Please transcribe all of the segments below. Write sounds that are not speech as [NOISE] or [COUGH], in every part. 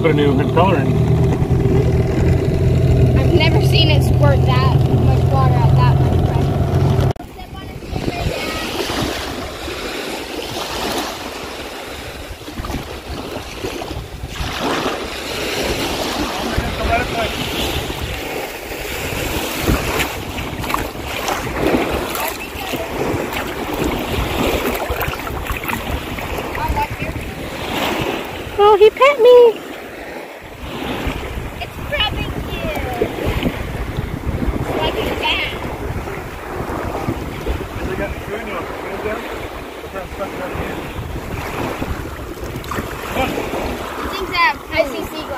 put a new good color in. I've never seen it squirt that much water out that much pressure. Step on it, step right down. I'm back here. Oh, he pet me. It's grabbing you. It's like it's down. They got the food, you know, food down? They're trying to suck it out of you. Things that have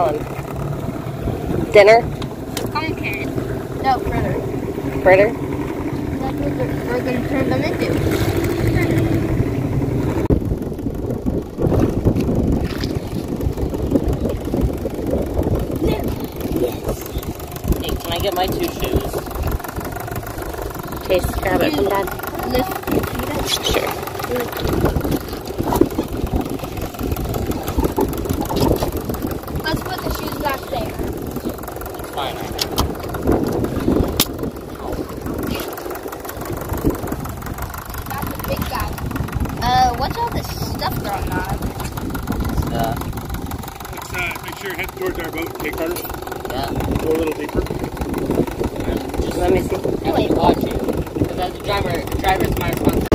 What do you want to call him? Dinner? Pumpkin. No, critter. Critter? That's what we're, we're going to turn them into. Hey, can I get my two shoes? Chase, grab it from Dad. Lift. Sure. Let's put the shoes back there. It's fine. I think. That's a big guy. Uh, what's all this stuff going on? Uh, Let's uh, make sure you head towards our boat, okay, Carter? yeah. Go a little deeper. Just Let me see. I like watching. Because as a driver, the driver's my responsibility.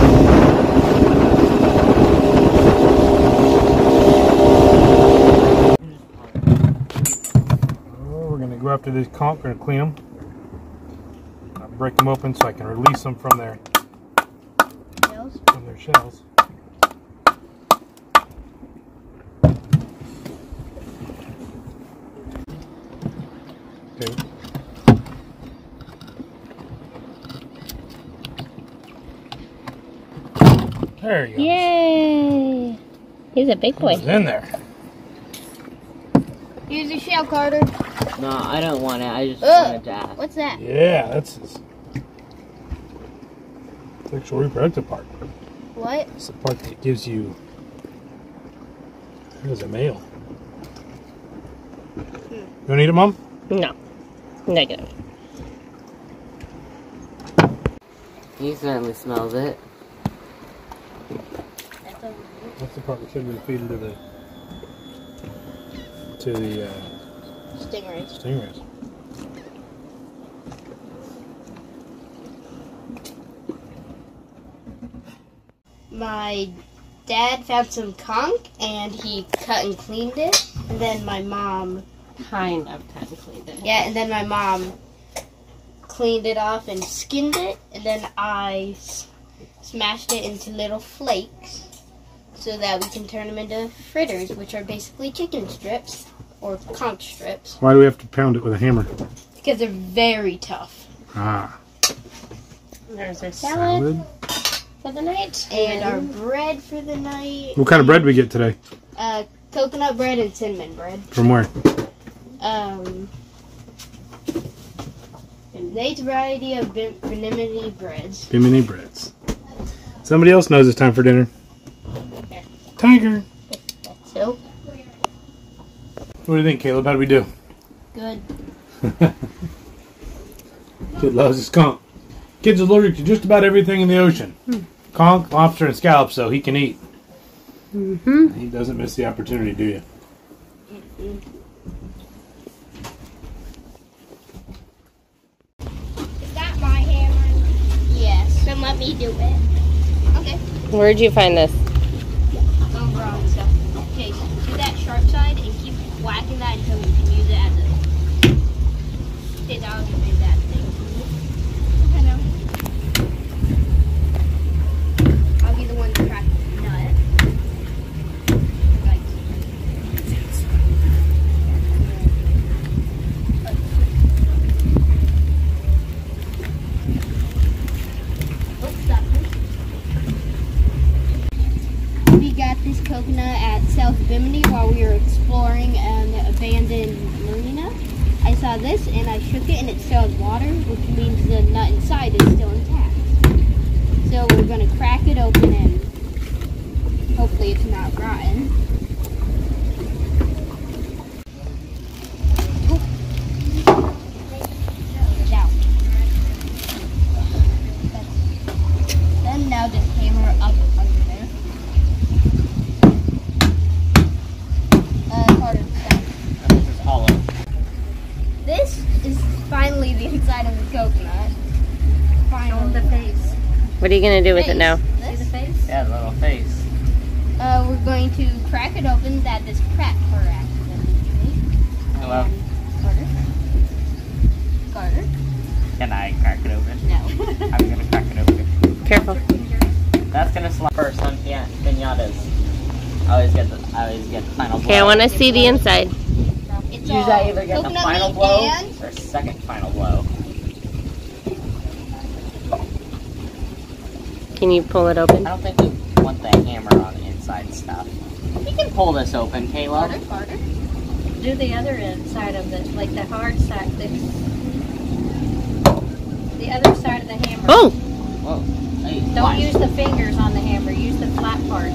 Oh, we're gonna after these conch, we're gonna clean them. break them open so I can release them from their shells. from their shells. Okay. There you go. Yay! He's a big boy. He's in there. Here's a shell, Carter. No, I don't want it. I just Ugh. wanted to ask. What's that? Yeah, that's his sexual reproductive part. What? It's the part that gives you as a male. You don't eat it, Mom? No. Negative. He certainly smells it. That's the part we should have been feeding to the to the uh, Stingrays. Stingrays. My dad found some conch and he cut and cleaned it. And then my mom, Kind of cut and cleaned it. yeah, and then my mom cleaned it off and skinned it. And then I s- smashed it into little flakes so that we can turn them into fritters, which are basically chicken strips or conch strips Why do we have to pound it with a hammer? because they're very tough. Ah, There's our salad, salad. for the night. And our bread for the night. What kind of bread we get today? Uh, coconut bread and cinnamon bread. From where? Um, Nate's variety of Bim- Bimini breads. Bimini breads. Somebody else knows it's time for dinner. Tiger. So What do you think, Caleb? How do we do? good. [LAUGHS] Kid loves his conch. Kid's allergic to just about everything in the ocean. Conch, lobster, and scallops, so he can eat. Mm-hmm. He doesn't miss the opportunity, do you? Is that my hammer? Yes. Then let me do it. Okay. Where'd you find this? Over on stuff. Okay, so do that sharp side and keep whacking that until you can use it as a. Okay, that was a big bad thing. I know. I'll be the one to crack the nut. Like. Oops, that one. We got this coconut at South Bimini while we were exploring an abandoned marina. I saw this and I shook it and it has water, which means the nut inside is still intact. So we're gonna crack it open and hopefully it's not rotten. Oop. Down. Then now just hammer up under there. Uh, harder. This is hollow. This is finally the inside of the coconut. Finally. the face. What are you gonna do with it now? See the face? Yeah, the little face. Uh, we're going to crack it open that this crack for accidentally. Hello. And Carter. Carter. Can I crack it open? No. [LAUGHS] I'm gonna crack it open. Careful. That's gonna slap first on pina- pinatas. I always get the I always get the final blow. Okay, I want to see the inside. It's Usually I either get the final blow or second final blow. Can you pull it open? I don't think we want the hammer on the inside stuff. We can pull this open, Caleb. Carter. Carter. Do the other inside of it, like the hard side. The, the other side of the hammer. Oh! Whoa. Hey, Don't watch. use the fingers on the hammer. Use the flat part.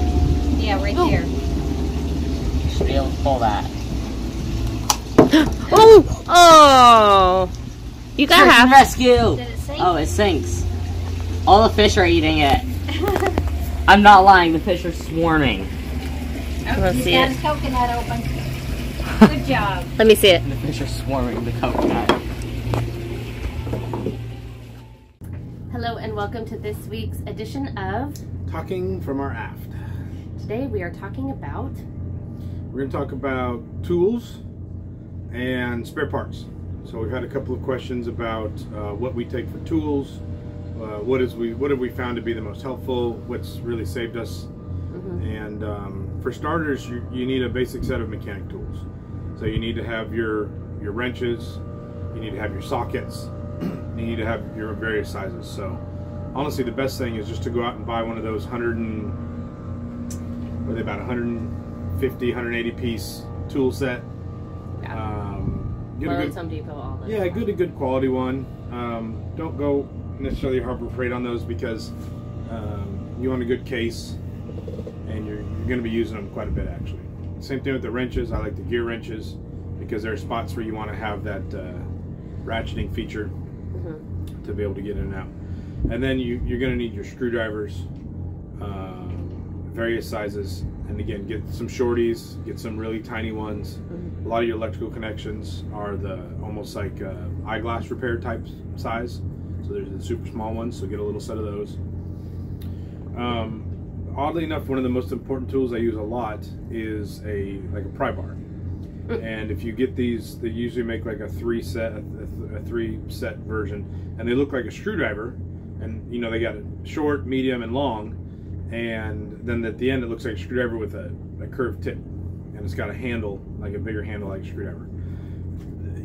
Yeah, right there. You should be able to pull that. [GASPS] Oh! Oh! You got half. rescue! Did it sink? Oh, it sinks. All the fish are eating it. I'm not lying, the fish are swarming. Let's You see got it. a coconut open. Good job. Let me see it. The fish are swarming the coconut. Hello and welcome to this week's edition of Talking from our aft. Today we are talking about We're going to talk about tools and spare parts. So we've had a couple of questions about uh, what we take for tools, uh, what is we what have we found to be the most helpful, what's really saved us, and um, for starters, you, you need a basic set of mechanic tools. So you need to have your your wrenches, you need to have your sockets, [CLEARS THROAT] you need to have your various sizes. So honestly, the best thing is just to go out and buy one of those hundred and what are they about 150, 180 piece tool set. Yeah. Um, get a good, Home Depot, all yeah, good a good quality one. Um, don't go necessarily Harbor Freight on those because um, you want a good case, and you're you're going to be using them quite a bit actually. Same thing with the wrenches. I like the gear wrenches because there are spots where you want to have that uh, ratcheting feature Mhm. to be able to get in and out. And then you you're going to need your screwdrivers, um, various sizes, and again get some shorties, get some really tiny ones. A lot of your electrical connections are the almost like uh, eyeglass repair type size. So there's the super small ones. So get a little set of those. Um, oddly enough, one of the most important tools I use a lot is a like a pry bar. and if you get these, they usually make like a three set, a, a, a three set version, and they look like a screwdriver. And you know they got it short, medium, and long. And then at the end, it looks like a screwdriver with a, a curved tip, and it's got a handle, like a bigger handle, like a screwdriver.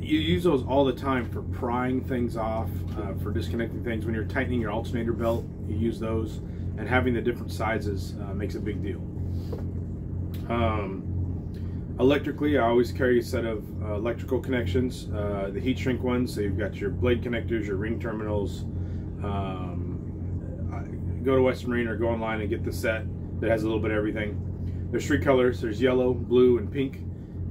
You use those all the time for prying things off, uh, for disconnecting things. When you're tightening your alternator belt, you use those and having the different sizes uh, makes a big deal. Um, electrically, I always carry a set of uh, electrical connections, uh, the heat shrink ones. So you've got your blade connectors, your ring terminals. Um, go to Western Marine or go online and get the set that has a little bit of everything. There's three colors. There's yellow, blue, and pink,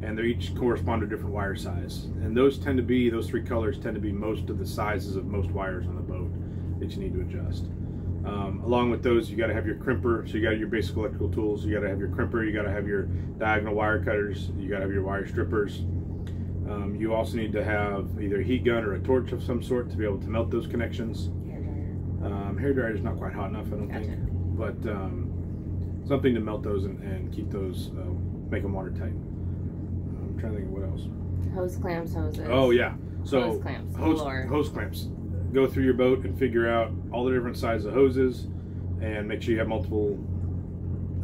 and they each correspond to different wire size. And those tend to be those three colors tend to be most of the sizes of most wires on the boat that you need to adjust. Um, along with those, you got to have your crimper. So you got your basic electrical tools. You got to have your crimper. You got to have your diagonal wire cutters. You got to have your wire strippers. Um, you also need to have either a heat gun or a torch of some sort to be able to melt those connections. hair Um, hair dryer is not quite hot enough, I don't Gotcha. think, but um, something to melt those and, and keep those, uh, make them watertight. I'm trying to think of what else. Hose clamps, hoses. Oh yeah. So Hose clamps, hose, hose clamps. Go through your boat and figure out all the different sizes of hoses, and make sure you have multiple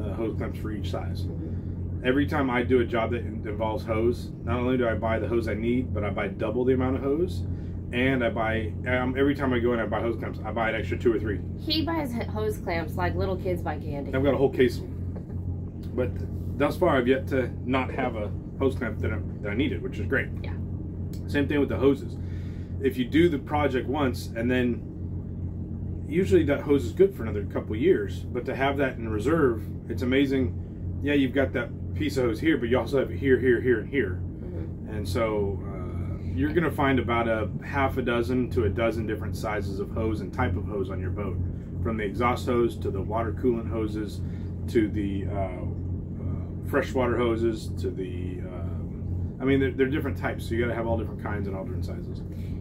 uh, hose clamps for each size. Mm-hmm. Every time I do a job that involves hose, not only do I buy the hose I need, but I buy double the amount of hose, and I buy um, every time I go in, I buy hose clamps. I buy an extra two or three. He buys hose clamps like little kids buy candy. I've got a whole case of them. But thus far, I've yet to not have a hose clamp that I, that I needed, which is great. Yeah. Same thing with the hoses. If you do the project once and then usually that hose is good for another couple years, but to have that in reserve, it's amazing. Yeah, you've got that piece of hose here, but you also have it here, here, here, and here. And so uh, you're going to find about a half a dozen to a dozen different sizes of hose and type of hose on your boat, from the exhaust hose to the water coolant hoses to the uh, uh, freshwater hoses to the. I mean, they're, they're different types, so you got to have all different kinds and all different sizes.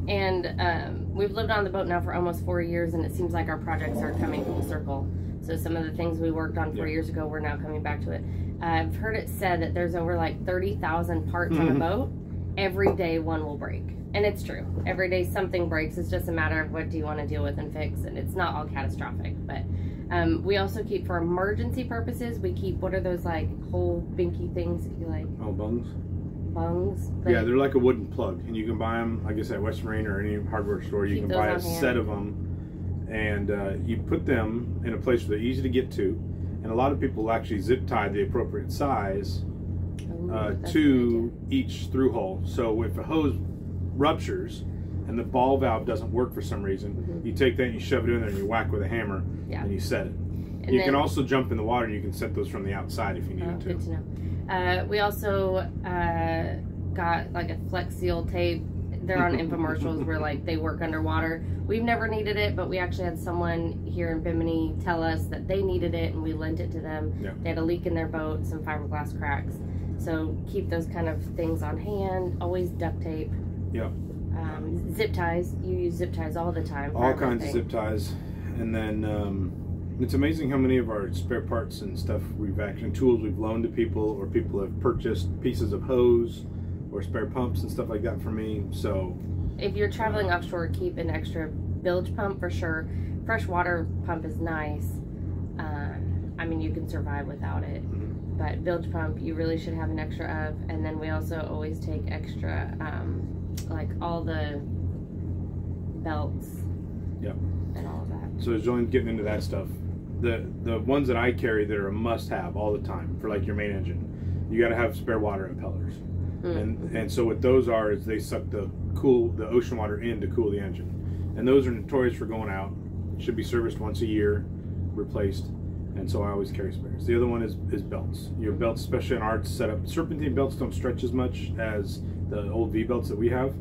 And um, we've lived on the boat now for almost four years, and it seems like our projects are coming full circle. So some of the things we worked on four Yeah. years ago, we're now coming back to it. I've heard it said that there's over like thirty thousand parts on a Mhm. boat. Every day one will break, and it's true. Every day something breaks. It's just a matter of what do you want to deal with and fix, and it's not all catastrophic. But um, we also keep for emergency purposes. We keep what are those like whole binky things that you like Oh, bungs? Bungs? Yeah, they're like a wooden plug, and you can buy them, like I said, at West Marine or any hardware store. You can buy a hand. set of them, and uh, you put them in a place where they're easy to get to. And a lot of people actually zip tie the appropriate size Ooh, uh, to each through hole. So if a hose ruptures and the ball valve doesn't work for some reason, Mhm. you take that and you shove it in there and you whack with a hammer Yeah. and you set it. And you then- can also jump in the water and you can set those from the outside if you Oh, needed good to. Uh, we also uh, got like a Flex Seal tape. They're on [LAUGHS] infomercials where like they work underwater. We've never needed it, but we actually had someone here in Bimini tell us that they needed it, and we lent it to them. Yeah. They had a leak in their boat, some fiberglass cracks. So keep those kind of things on hand. Always duct tape. Yeah. Um, zip ties. You use zip ties all the time. all kinds of zip ties and then um, it's amazing how many of our spare parts and stuff we've actually tools we've loaned to people or people have purchased pieces of hose or spare pumps and stuff like that for me so if you're traveling offshore, keep an extra bilge pump for sure. Fresh water pump is nice. Uh, I mean, you can survive without it, Mhm. but bilge pump you really should have an extra of. And then we also always take extra, um, like all the belts. Yep. And all of that. so Jolene's getting into that stuff the the ones that I carry that are a must have all the time for like your main engine you got to have spare water impellers. Mm. and and so what those are is they suck the cool the ocean water in to cool the engine. And those are notorious for going out should be serviced once a year replaced and so i always carry spares. The other one is is belts. Your belts especially in our setup serpentine belts don't stretch as much as the old v belts that we have.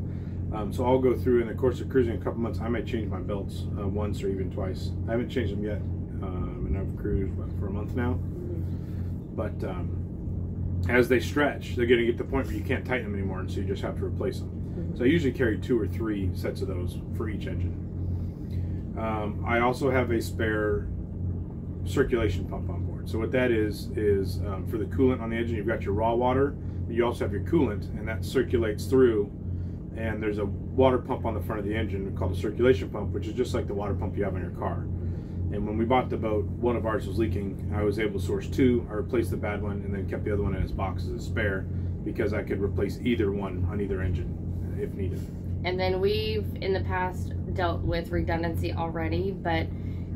Um, so i'll go through in the course of cruising a couple months i might change my belts uh, once or even twice. I haven't changed them yet cruised what, for a month now but um, as they stretch, they're going to get to the point where you can't tighten them anymore, and so you just have to replace them. So I usually carry two or three sets of those for each engine. Um, I also have a spare circulation pump on board. So what that is is um, for the coolant on the engine, you've got your raw water, but you also have your coolant, and that circulates through. And there's a water pump on the front of the engine called a circulation pump, which is just like the water pump you have in your car. And when we bought the boat, one of ours was leaking. I was able to source two. I replaced the bad one and then kept the other one in its box as a spare because I could replace either one on either engine if needed. And then we've in the past dealt with redundancy already, but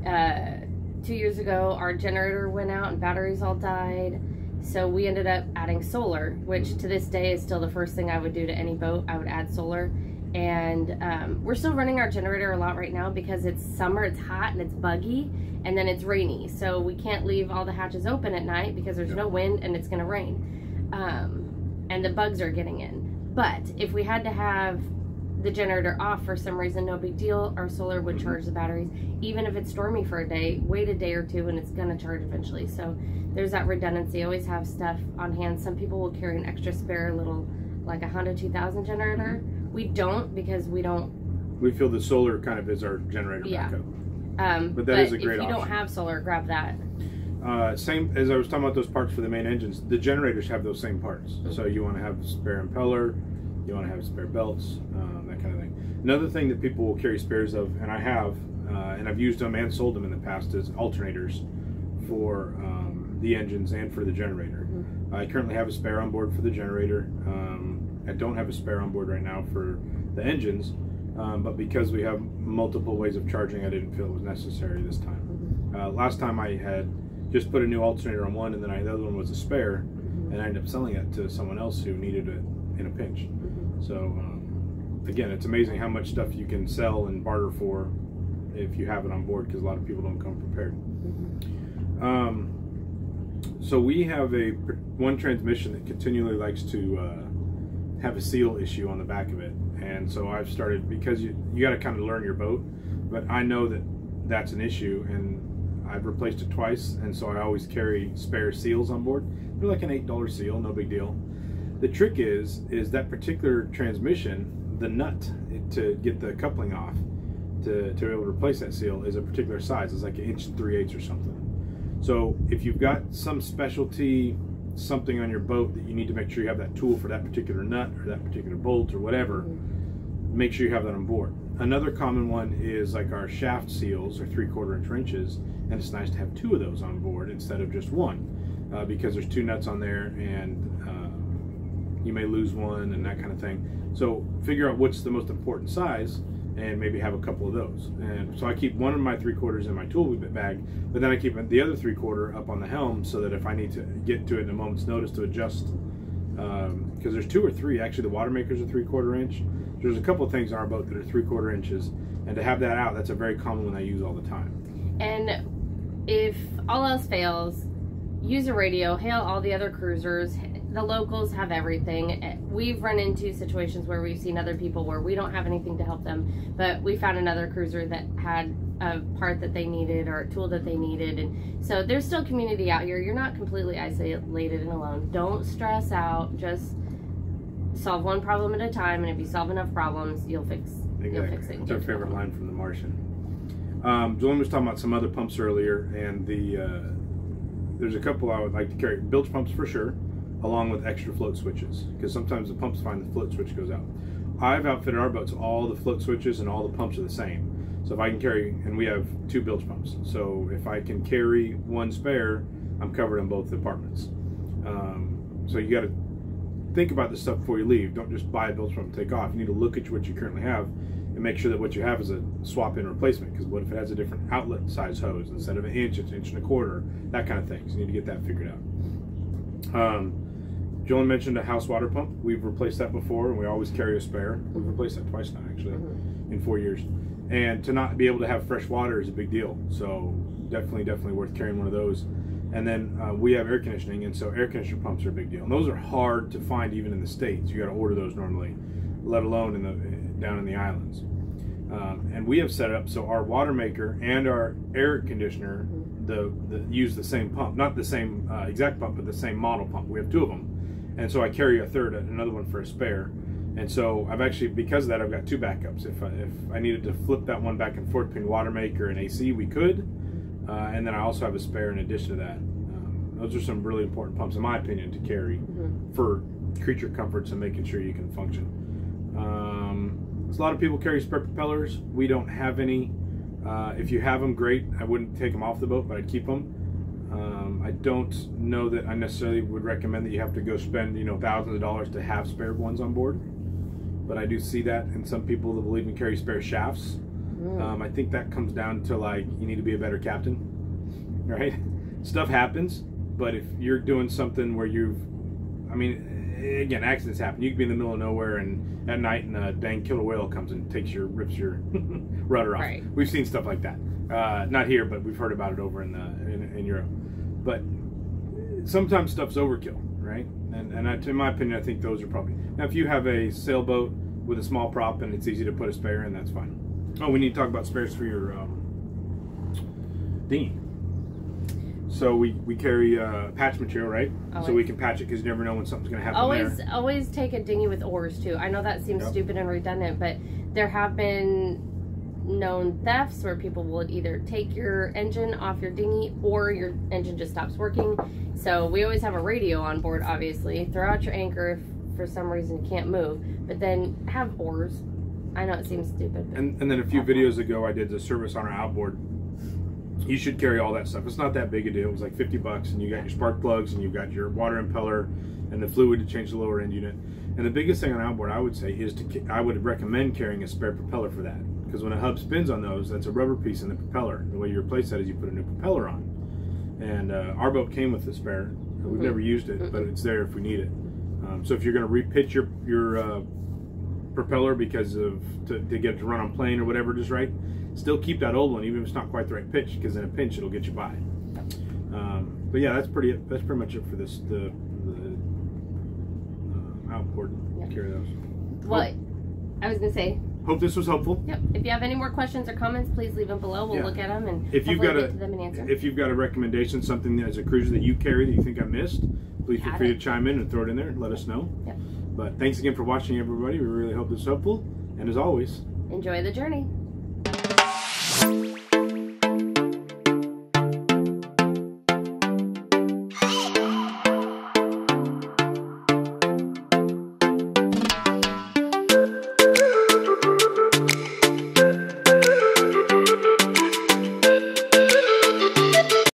uh, two years ago our generator went out and batteries all died. So we ended up adding solar, which to this day is still the first thing I would do to any boat. I would add solar. And um, we're still running our generator a lot right now because it's summer, it's hot, and it's buggy, and then it's rainy. So we can't leave all the hatches open at night because there's no wind and it's going to rain. Um, and the bugs are getting in. But if we had to have the generator off for some reason, no big deal. Our solar would charge the batteries. Even if it's stormy for a day, wait a day or two and it's going to charge eventually. So there's that redundancy. Always have stuff on hand. Some people will carry an extra spare little, like a Honda 2000 generator. We don't because we don't. We feel the solar kind of is our generator Yeah. backup. Um, But that is a great option. If you don't have solar, grab that. Uh, same as I was talking about those parts for the main engines. The generators have those same parts. So you want to have a spare impeller, you want to have spare belts, um, that kind of thing. Another thing that people will carry spares of, and I have, uh, and I've used them and sold them in the past, is alternators for um, the engines and for the generator. I currently have a spare on board for the generator. Um, I don't have a spare on board right now for the engines, um, but because we have multiple ways of charging, I didn't feel it was necessary this time. Uh, last time I had just put a new alternator on one, and then I, the other one was a spare, and I ended up selling it to someone else who needed it in a pinch. So um, again, it's amazing how much stuff you can sell and barter for if you have it on board, because a lot of people don't come prepared. Um, so we have a one transmission that continually likes to uh, have a seal issue on the back of it, and so I've started because you you got to kind of learn your boat, but I know that that's an issue, and I've replaced it twice, and so I always carry spare seals on board. They're like an eight dollar seal, no big deal. The trick is is that particular transmission, the nut to get the coupling off to, to be able to replace that seal is a particular size. It's like an inch and three eighths or something. So if you've got some specialty something on your boat that you need to make sure you have that tool for that particular nut or that particular bolt or whatever, make sure you have that on board. Another common one is like our shaft seals or three quarter inch wrenches, and it's nice to have two of those on board instead of just one uh, because there's two nuts on there and uh, you may lose one and that kind of thing. So figure out what's the most important size and maybe have a couple of those. And so I keep one of my three quarters in my tool bag, but then I keep the other three quarter up on the helm so that if I need to get to it in a moment's notice to adjust, um, because there's two or three. Actually, the water makers are three quarter inch. There's a couple of things on our boat that are three quarter inches, and to have that out, that's a very common one I use all the time. And if all else fails, use a radio, hail all the other cruisers. The locals have everything. We've run into situations where we've seen other people where we don't have anything to help them, but we found another cruiser that had a part that they needed or a tool that they needed. And so there's still community out here. You're not completely isolated and alone. Don't stress out. Just solve one problem at a time, and if you solve enough problems, you'll fix. You'll fix it. It's our favorite them. line from The Martian. Um, Jolene was talking about some other pumps earlier, and the uh, there's a couple I would like to carry. Bilge pumps for sure, along with extra float switches, because sometimes the pumps find the float switch goes out. I've outfitted our boats, all the float switches and all the pumps are the same. So if I can carry, and we have two bilge pumps, so if I can carry one spare, I'm covered on both departments. Um, so you got to think about this stuff before you leave. Don't just buy a bilge pump and take off. You need to look at what you currently have and make sure that what you have is a swap-in replacement. Because what if it has a different outlet size hose instead of an inch, it's an inch and a quarter, that kind of thing. So you need to get that figured out. Um, Jolene mentioned a house water pump. We've replaced that before, and we always carry a spare. We've replaced that twice now, actually, in four years. And to not be able to have fresh water is a big deal. So definitely, definitely worth carrying one of those. And then uh, we have air conditioning, and so air conditioner pumps are a big deal. And those are hard to find even in the states. You got to order those normally, let alone in the down in the islands. Um, and we have set it up so our water maker and our air conditioner the, the use the same pump, not the same uh, exact pump, but the same model pump. We have two of them. And so I carry a third, another one for a spare. And so I've actually, because of that, I've got two backups. If I, if I needed to flip that one back and forth between water maker and AC, we could. Uh, and then I also have a spare in addition to that. Um, those are some really important pumps, in my opinion, to carry for creature comforts and making sure you can function. Um, a lot of people carry spare propellers. We don't have any. Uh, if you have them, great. I wouldn't take them off the boat, but I'd keep them. Um, I don't know that I necessarily would recommend that you have to go spend you know thousands of dollars to have spare ones on board. But I do see that in some people that will even carry spare shafts. Um, I think that comes down to like you need to be a better captain, [LAUGHS] right? Stuff happens, but if you're doing something where you've, I mean, again, accidents happen. You could be in the middle of nowhere and at night and a dang killer whale comes and takes your rips your [LAUGHS] rudder off. Right. We've seen stuff like that. Uh, not here, but we've heard about it over in the in, in Europe. But sometimes stuff's overkill, right? And and I, in my opinion, I think those are probably now. If you have a sailboat with a small prop and it's easy to put a spare in, that's fine. Oh, we need to talk about spares for your um, dinghy. So we, we carry uh, patch material, right? So we can patch it because you never know when something's going to happen Always, there. always take a dinghy with oars too. I know that seems Yep. stupid and redundant, but there have been known thefts where people will either take your engine off your dinghy or your engine just stops working. So we always have a radio on board. Obviously, throw out your anchor if for some reason you can't move, but then have oars. I know it seems stupid. And, and then a few videos ago, I did the service on our outboard. You should carry all that stuff. It's not that big a deal. It was like 50 bucks, and you got your spark plugs, and you've got your water impeller, and the fluid to change the lower end unit. And the biggest thing on outboard, I would say, is to I would recommend carrying a spare propeller for that. Because when a hub spins on those, that's a rubber piece in the propeller. The way you replace that is you put a new propeller on. And uh, our boat came with a spare. We've never used it, but it's there if we need it. Um, so if you're going to repitch your your uh, propeller because of to, to get it to run on plane or whatever just right, still keep that old one even if it's not quite the right pitch because in a pinch it'll get you by. Um, but yeah, that's pretty that's pretty much it for this the, the uh, outboard. Yep. Carry those. what I was gonna say, Hope this was helpful. yep. If you have any more questions or comments, please leave them below. We'll Yeah. look at them and If you've got get a to them and answer. if you've got a recommendation, something as a cruiser that you carry that you think I missed, please feel free it. to chime in and throw it in there and let us know. Yep. But thanks again for watching, everybody. We really hope this was helpful. And as always, Enjoy the journey.